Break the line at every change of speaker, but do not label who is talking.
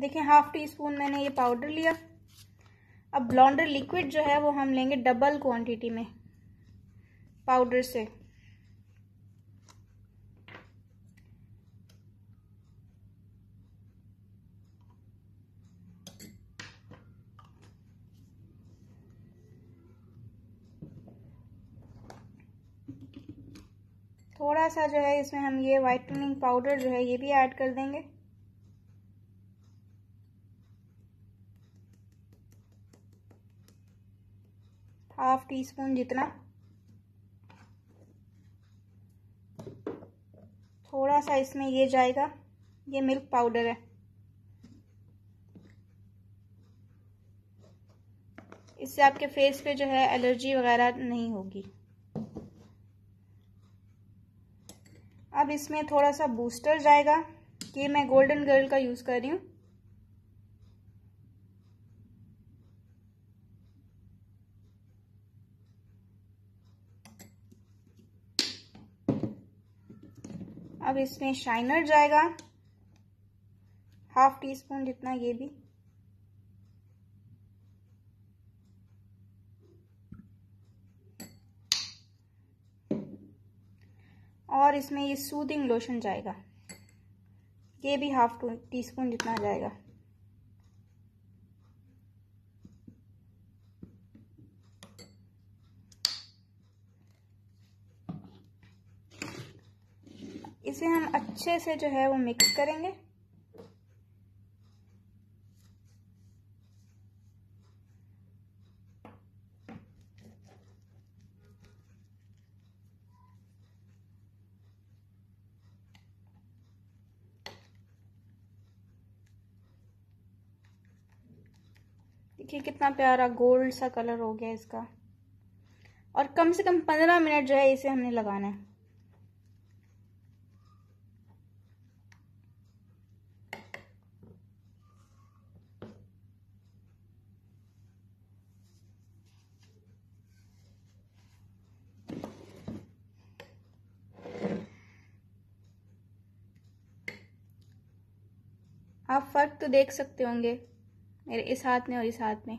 देखिए half tea spoon मैंने ये पाउडर लिया। अब ब्लॉन्डर लिक्विड जो है, वो हम लेंगे डबल क्वांटिटी में पाउडर से। थोड़ा सा जो है, इसमें हम ये वाइटनिंग पाउडर जो है, ये भी ऐड कर देंगे। हाफ़ टी स्पून जितना। थोड़ा सा इसमें ये जाएगा, ये मिल्क पाउडर है। इससे आपके फेस पे जो है एलर्जी वगैरह नहीं होगी। अब इसमें थोड़ा सा बूस्टर जाएगा, ये मैं गोल्डन गर्ल का यूज़ कर रही हूँ। अब इसमें शाइनर जाएगा। हाफ़ टी स्पून जितना ये भी। और इसमें ये सूदिंग लोशन जाएगा। ये भी हाफ़ टी स्पून जितना जाएगा। इसे हम अच्छे से जो है वो मिक्स करेंगे। देखिए कितना प्यारा गोल्ड सा कलर हो गया इसका। और कम से कम पंद्रह मिनट जो है इसे हमने लगाना है। आप फ़र्क तो देख सकते होंगे मेरे इस हाथ में और इस हाथ में।